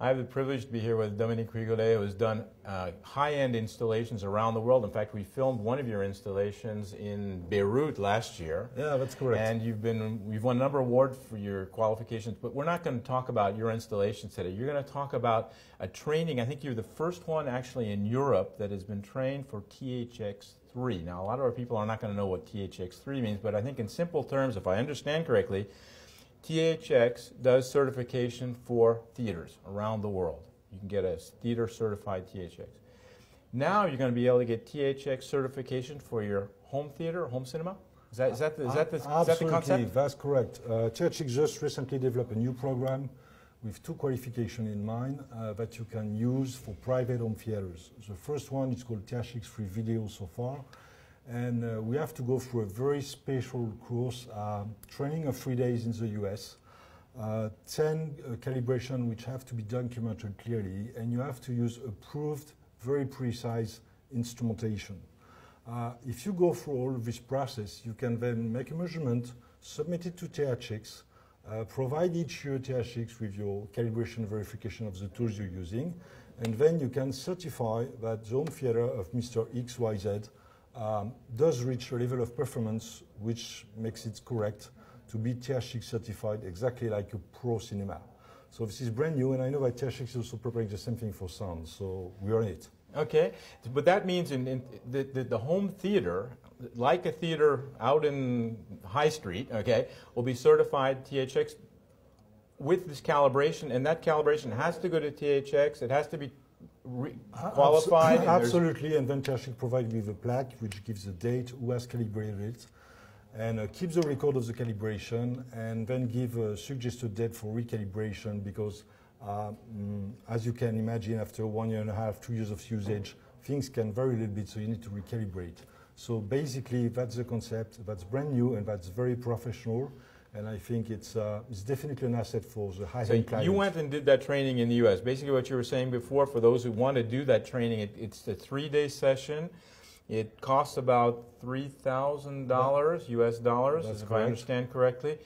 I have the privilege to be here with Dominique Rigolet, who has done uh, high-end installations around the world. In fact, we filmed one of your installations in Beirut last year. Yeah, that's correct. And you've been you've won a number of awards for your qualifications, but we're not going to talk about your installations today. You're going to talk about a training. I think you're the first one actually in Europe that has been trained for THX3. Now, a lot of our people are not going to know what THX3 means, but I think in simple terms, if I understand correctly, THX does certification for theaters around the world. You can get a theater certified THX. Now you're going to be able to get THX certification for your home theater, home cinema. Is that, is that, the, is that, the, is that the concept? That's correct. Uh, THX just recently developed a new program with two qualifications in mind uh, that you can use for private home theaters. The first one is called THX 3 Video so far. And uh, we have to go through a very special course, uh, training of three days in the US, uh, 10 uh, calibration which have to be documented clearly, and you have to use approved, very precise instrumentation. Uh, if you go through all of this process, you can then make a measurement, submit it to THX, uh, provide each year THX with your calibration verification of the tools you're using, and then you can certify that zone theater of Mr. XYZ um, does reach a level of performance which makes it correct to be THX certified exactly like a pro cinema. So this is brand new, and I know that THX is also preparing the same thing for sound, so we're in it. Okay, but that means in, in the, the, the, home theater, like a theater out in High Street, okay, will be certified THX with this calibration, and that calibration has to go to THX. It has to be qualified? Absolutely, and then THX provides with a plaque which gives the date, who has calibrated it, and uh, keeps the record of the calibration, and then give a suggested date for recalibration because, uh, mm, as you can imagine, after one year and a half, two years of usage, things can vary a little bit, so you need to recalibrate. So basically, that's the concept. That's brand new and that's very professional and I think it's, uh, it's definitely an asset for the high-end so you went and did that training in the U.S. Basically what you were saying before, for those who want to do that training, it, it's a three-day session. It costs about $3,000 U.S. dollars, That's if correct. I understand correctly.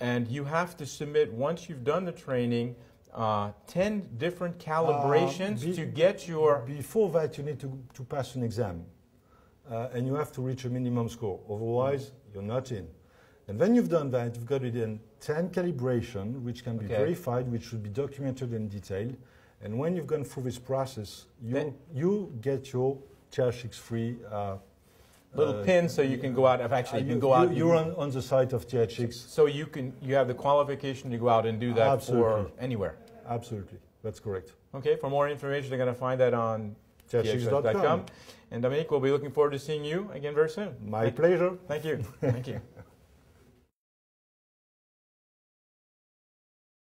And you have to submit, once you've done the training, uh, 10 different calibrations uh, be, to get your... Before that, you need to, to pass an exam. Uh, and you have to reach a minimum score. Otherwise, you're not in. And when you've done that, you've got it in 10 calibration, which can be okay. verified, which should be documented in detail. And when you've gone through this process, you, then you get your THX 3 uh, little uh, pin so you can go out. If actually you, you can go out. You're on, on the site of THX. So you can you have the qualification to go out and do that Absolutely. for anywhere. Absolutely, that's correct. Okay. For more information, you're going to find that on THX.com. And Dominique, we'll be looking forward to seeing you again very soon. My Thank pleasure. Thank you. Thank you.